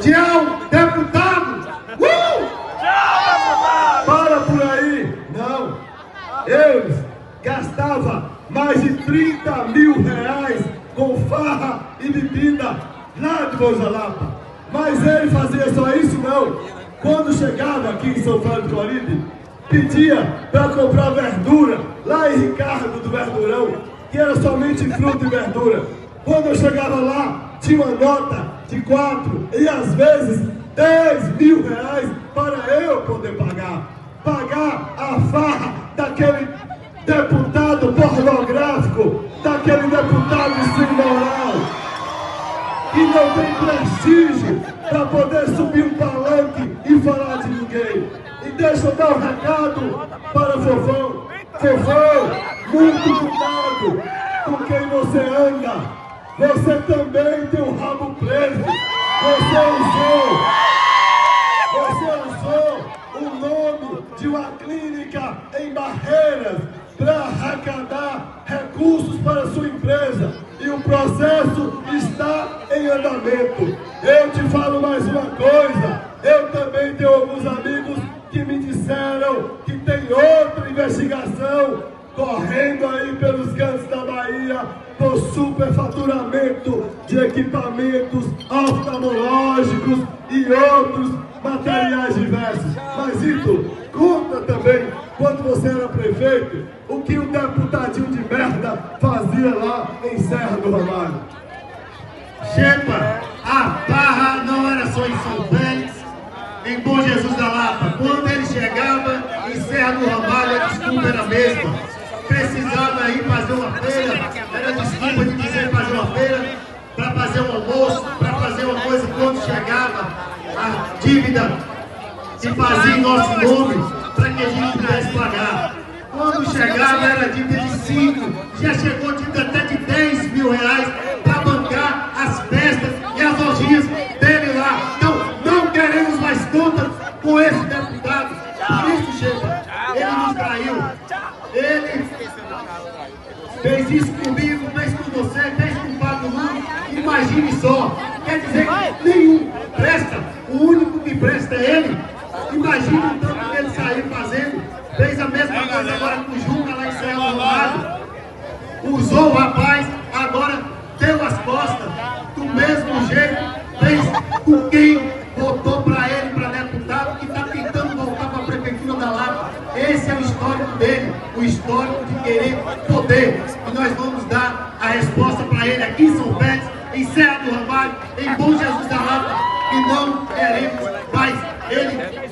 Tchau, deputado! Uh! Para por aí! Não! Eles gastavam mais de 30 mil reais com farra e bebida lá de Bojalapa. Mas ele fazia só isso não. Quando chegava aqui em São Paulo de Corinthians, pedia para comprar verdura lá em Ricardo do Verdurão, que era somente fruta e verdura. Quando eu chegava lá, nota de 4 e às vezes 10 mil reais para eu poder pagar. Pagar a farra daquele deputado pornográfico, daquele deputado sem moral, que não tem prestígio para poder subir um palanque e falar de ninguém. E deixa eu dar um recado para Fofão. Fofão, muito cuidado com quem você anda. Você também tem um rabo preso. Você usou, você usou o nome de uma clínica em Barreiras para arrecadar recursos para a sua empresa. E o processo está em andamento. Eu te falo mais uma coisa. Eu também tenho alguns amigos que me disseram que tem outra investigação correndo aí pelos cantos da Bahia por superfaturamento de equipamentos oftalmológicos e outros materiais diversos. Mas Ito, conta também, quando você era prefeito, o que o deputadinho de merda fazia lá em Serra do Ramalho. Chepa, a barra não era só em São Félix, em Bom Jesus da Lapa. Quando ele chegava em Serra do Ramalho, a desculpa era a mesma. Precisava ir fazer uma feira, era desculpa de dizer fazer uma feira, para fazer um almoço, para fazer uma coisa. Quando chegava, a dívida se fazia em nosso nome, para que a gente pudesse pagar. Quando chegava, era dívida de 5, já chegou dívida até de 10 mil reais fez isso comigo, fez com você, fez com o Fábio Nunes. Imagine só. Quer dizer que nenhum presta. O único que presta é ele. Imagine o tanto que ele saiu fazendo. Fez a mesma coisa agora com o Juca lá em Serra do Lado. Usou o rapaz, agora deu as costas. Do mesmo jeito, fez com quem votou para ele, para deputado, que está tentando voltar para a prefeitura da Lapa. Esse é o histórico dele, o histórico de querer poder. Nós vamos dar a resposta para ele aqui em São Félix, em Serra do Ramalho, em Bom Jesus da Lapa. E não queremos mais ele